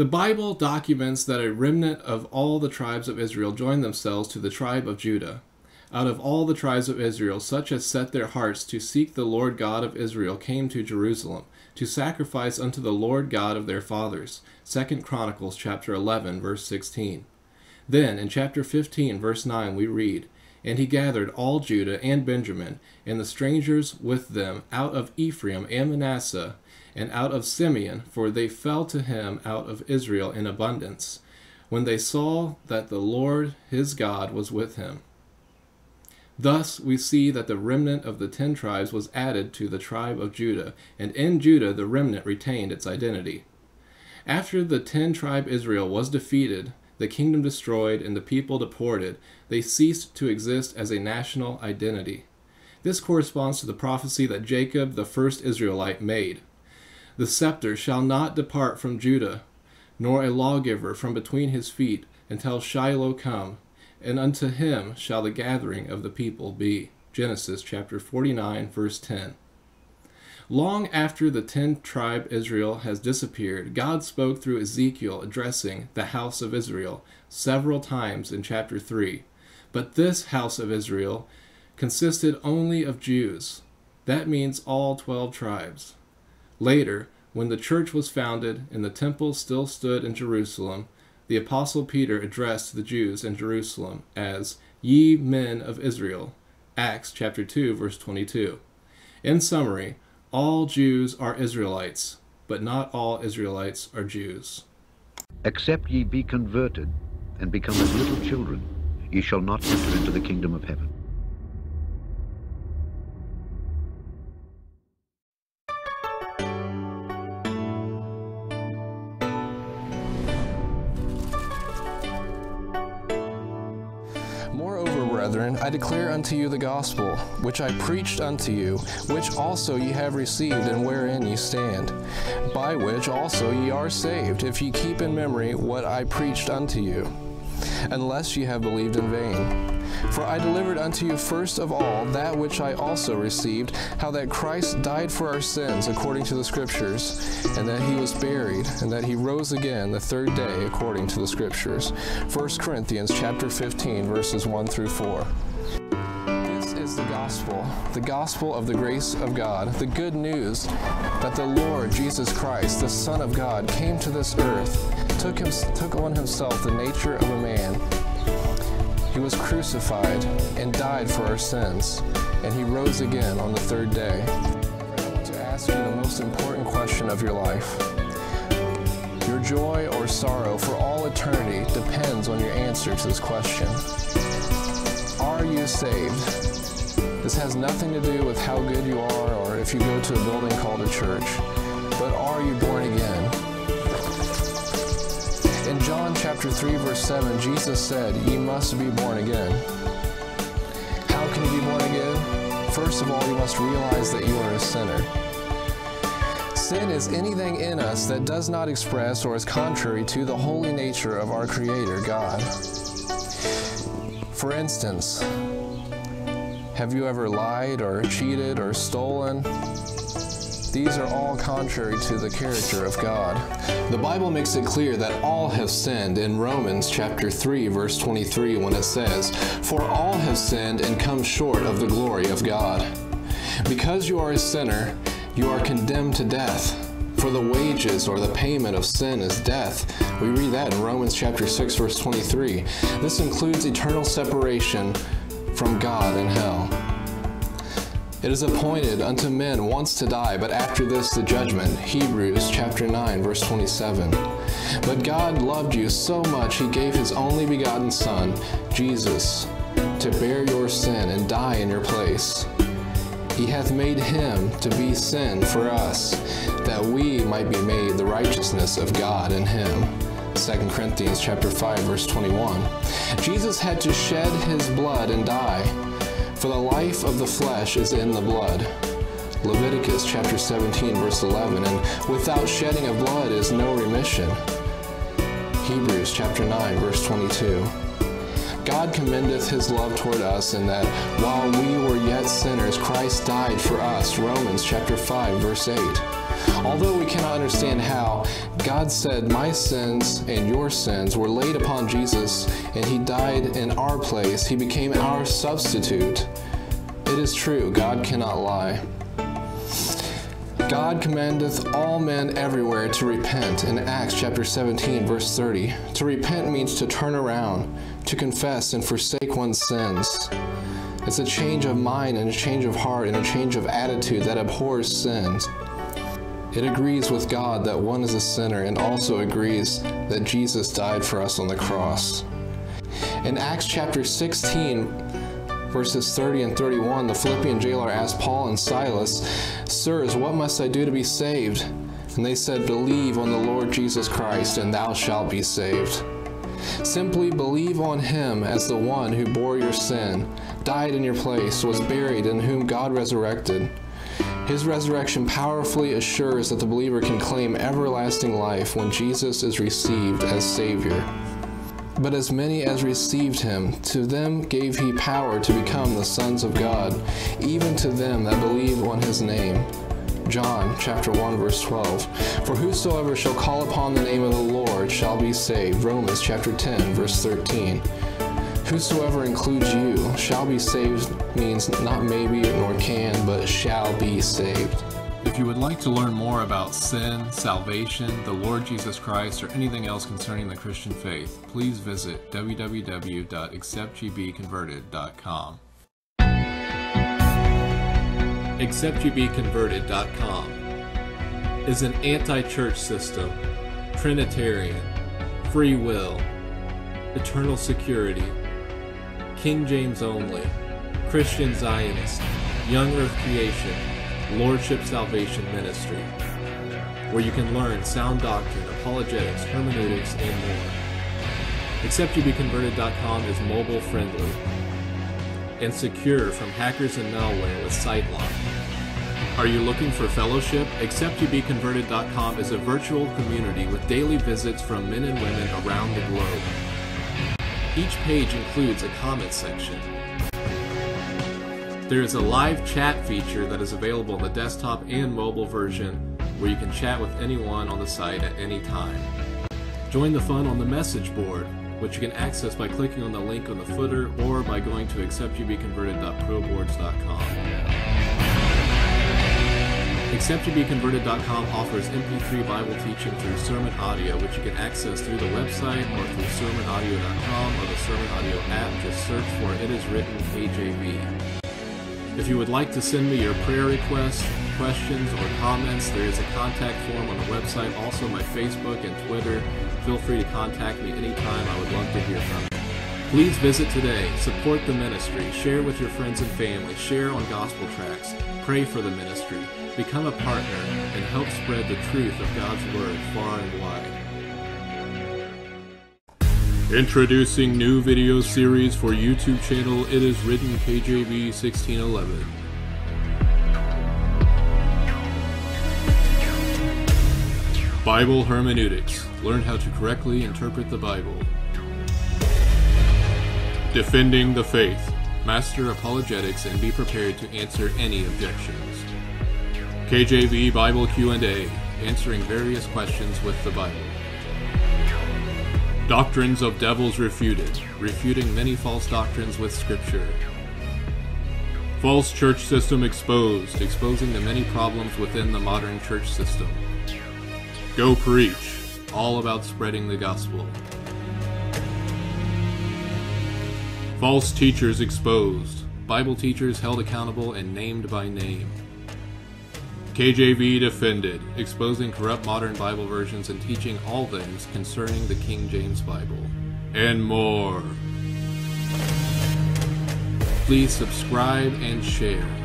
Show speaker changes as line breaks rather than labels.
The Bible documents that a remnant of all the tribes of Israel joined themselves to the tribe of Judah. Out of all the tribes of Israel, such as set their hearts to seek the Lord God of Israel came to Jerusalem to sacrifice unto the Lord God of their fathers. 2 Chronicles chapter 11 verse 16. Then in chapter 15 verse 9 we read, and he gathered all Judah and Benjamin, and the strangers with them, out of Ephraim and Manasseh, and out of Simeon, for they fell to him out of Israel in abundance, when they saw that the Lord his God was with him. Thus we see that the remnant of the ten tribes was added to the tribe of Judah, and in Judah the remnant retained its identity. After the ten tribe Israel was defeated, the kingdom destroyed, and the people deported, they ceased to exist as a national identity. This corresponds to the prophecy that Jacob, the first Israelite, made. The scepter shall not depart from Judah, nor a lawgiver from between his feet, until Shiloh come, and unto him shall the gathering of the people be. Genesis chapter 49, verse 10. Long after the ten tribe Israel has disappeared, God spoke through Ezekiel addressing the house of Israel several times in chapter 3. But this house of Israel consisted only of Jews. That means all 12 tribes. Later, when the church was founded and the temple still stood in Jerusalem, the apostle Peter addressed the Jews in Jerusalem as ye men of Israel. Acts chapter 2 verse 22. In summary, all Jews are Israelites, but not all Israelites are Jews.
Except ye be converted and become as little children, ye shall not enter into the kingdom of heaven.
Brethren, I declare unto you the gospel, which I preached unto you, which also ye have received, and wherein ye stand, by which also ye are saved, if ye keep in memory what I preached unto you, unless ye have believed in vain. For I delivered unto you first of all that which I also received, how that Christ died for our sins according to the Scriptures, and that he was buried, and that he rose again the third day according to the Scriptures. 1 Corinthians chapter 15, verses 1 through 4. This is the gospel, the gospel of the grace of God, the good news that the Lord Jesus Christ, the Son of God, came to this earth, took, him, took on himself the nature of a man he was crucified and died for our sins, and he rose again on the third day. To ask you the most important question of your life. Your joy or sorrow for all eternity depends on your answer to this question. Are you saved? This has nothing to do with how good you are or if you go to a building called a church, but are you born again? John chapter 3 verse 7, Jesus said, "Ye must be born again." How can you be born again? First of all, you must realize that you are a sinner. Sin is anything in us that does not express or is contrary to the holy nature of our Creator, God. For instance, have you ever lied or cheated or stolen? These are all contrary to the character of God. The Bible makes it clear that all have sinned in Romans chapter 3 verse 23 when it says, "For all have sinned and come short of the glory of God." Because you are a sinner, you are condemned to death. For the wages or the payment of sin is death. We read that in Romans chapter 6 verse 23. This includes eternal separation from God in hell. It is appointed unto men once to die, but after this the judgment. Hebrews chapter 9, verse 27. But God loved you so much, he gave his only begotten Son, Jesus, to bear your sin and die in your place. He hath made him to be sin for us, that we might be made the righteousness of God in him. 2 Corinthians chapter 5 verse 21. Jesus had to shed his blood and die for the life of the flesh is in the blood. Leviticus chapter 17 verse 11, and without shedding of blood is no remission. Hebrews chapter 9 verse 22. God commendeth his love toward us in that while we were yet sinners, Christ died for us. Romans chapter 5 verse 8.
Although we cannot understand how, God said, My sins and your sins were laid upon Jesus, and he died in our place. He became our substitute. It is true, God cannot lie. God commandeth all men everywhere to repent in Acts chapter 17 verse 30. To repent means to turn around, to confess and forsake one's sins. It's a change of mind and a change of heart and a change of attitude that abhors sins. It agrees with God that one is a sinner and also agrees that Jesus died for us on the cross. In Acts chapter 16, verses 30 and 31, the Philippian jailer asked Paul and Silas, Sirs, what must I do to be saved? And they said, Believe on the Lord Jesus Christ, and thou shalt be saved. Simply believe on him as the one who bore your sin, died in your place, was buried, and whom God resurrected. His resurrection powerfully assures that the believer can claim everlasting life when Jesus is received as Savior. But as many as received him, to them gave he power to become the sons of God, even to them that believe on his name. John chapter 1 verse 12. For whosoever shall call upon the name of the Lord shall be saved. Romans chapter 10 verse 13. Whosoever includes you shall be saved means not maybe nor can, but shall be saved.
If you would like to learn more about sin, salvation, the Lord Jesus Christ, or anything else concerning the Christian faith, please visit www.acceptgbconverted.com. AcceptGBConverted.com is an anti church system, Trinitarian, free will, eternal security, King James only, Christian Zionist, Young Earth creation, Lordship Salvation Ministry, where you can learn sound doctrine, apologetics, hermeneutics, and more. AcceptYouBeConverted.com is mobile friendly and secure from hackers and malware with SiteLock. Are you looking for fellowship? AcceptYouBeConverted.com is a virtual community with daily visits from men and women around the globe. Each page includes a comment section there is a live chat feature that is available in the desktop and mobile version where you can chat with anyone on the site at any time. Join the fun on the message board, which you can access by clicking on the link on the footer or by going to acceptyoubeconverted.proboards.com. AcceptYouBeConverted.com offers MP3 Bible teaching through sermon audio, which you can access through the website or through sermonaudio.com or the Sermon Audio app. Just search for It Is Written KJV. If you would like to send me your prayer requests, questions, or comments, there is a contact form on the website, also my Facebook and Twitter. Feel free to contact me anytime. I would love to hear from you. Please visit today, support the ministry, share with your friends and family, share on gospel tracks, pray for the ministry, become a partner, and help spread the truth of God's Word far and wide. Introducing new video series for YouTube channel It Is Written KJV 1611. Bible Hermeneutics. Learn how to correctly interpret the Bible. Defending the Faith. Master apologetics and be prepared to answer any objections. KJV Bible Q&A. Answering various questions with the Bible. Doctrines of Devils Refuted, refuting many false doctrines with Scripture. False Church System Exposed, exposing the many problems within the modern church system. Go Preach, all about spreading the gospel. False Teachers Exposed, Bible teachers held accountable and named by name. KJV Defended, exposing corrupt modern Bible versions and teaching all things concerning the King James Bible. And more. Please subscribe and share.